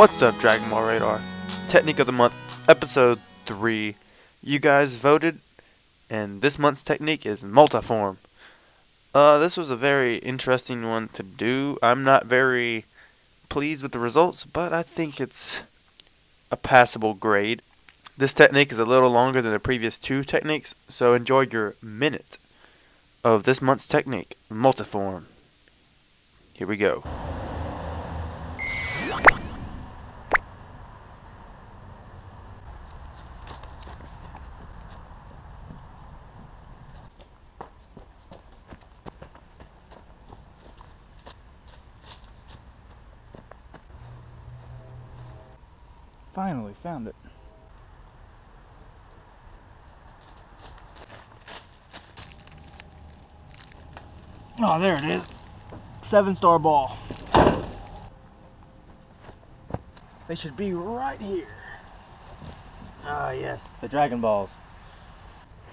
What's up, Dragon Ball Radar? Technique of the Month, Episode 3. You guys voted, and this month's technique is multiform. Uh, this was a very interesting one to do. I'm not very pleased with the results, but I think it's a passable grade. This technique is a little longer than the previous two techniques, so enjoy your minute of this month's technique, multiform. Here we go. Finally found it. Oh, there it is. Seven star ball. They should be right here. Ah, yes, the Dragon Balls.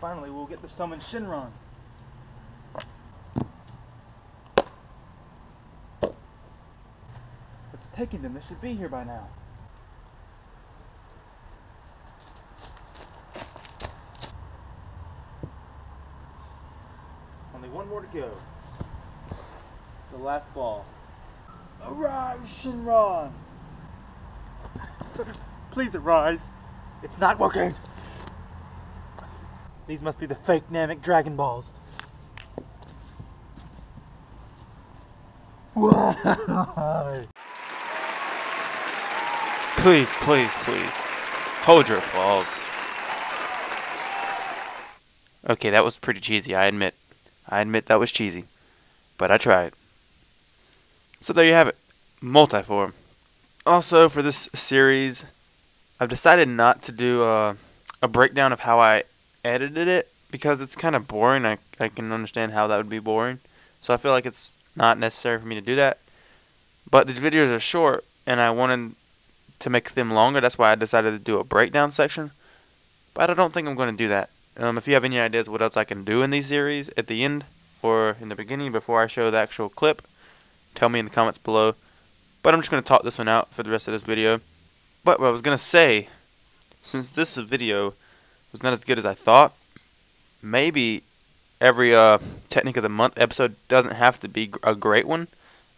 Finally, we'll get the summon Shenron. What's taking them? They should be here by now. One more to go. The last ball. Arise, Shenron! Please arise. It's not working. These must be the fake Namek Dragon Balls. Why? Please, please, please. Hold your applause. Okay, that was pretty cheesy, I admit. I admit that was cheesy. But I tried. So there you have it. Multiform. Also, for this series, I've decided not to do a, a breakdown of how I edited it because it's kind of boring. I, I can understand how that would be boring. So I feel like it's not necessary for me to do that. But these videos are short, and I wanted to make them longer. That's why I decided to do a breakdown section. But I don't think I'm going to do that. Um, if you have any ideas what else I can do in these series at the end or in the beginning before I show the actual clip, tell me in the comments below. But I'm just going to talk this one out for the rest of this video. But what I was going to say, since this video was not as good as I thought, maybe every uh, Technique of the Month episode doesn't have to be a great one.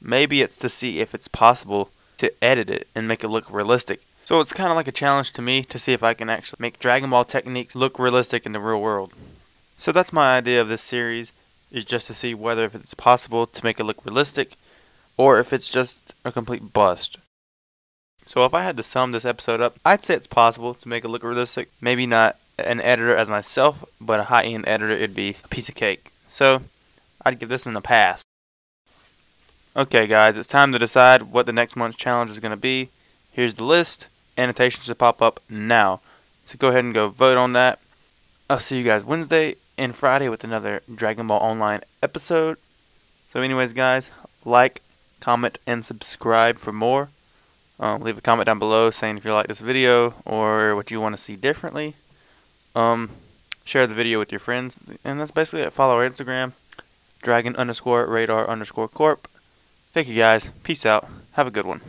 Maybe it's to see if it's possible to edit it and make it look realistic. So it's kind of like a challenge to me to see if I can actually make Dragon Ball techniques look realistic in the real world. So that's my idea of this series, is just to see whether if it's possible to make it look realistic, or if it's just a complete bust. So if I had to sum this episode up, I'd say it's possible to make it look realistic. Maybe not an editor as myself, but a high-end editor, it'd be a piece of cake. So I'd give this one a pass. Okay guys, it's time to decide what the next month's challenge is going to be. Here's the list. Annotations should pop up now. So go ahead and go vote on that. I'll see you guys Wednesday and Friday with another Dragon Ball Online episode. So anyways guys, like, comment, and subscribe for more. Um, leave a comment down below saying if you like this video or what you want to see differently. Um, share the video with your friends. And that's basically it. Follow our Instagram, dragon underscore radar underscore corp. Thank you guys. Peace out. Have a good one.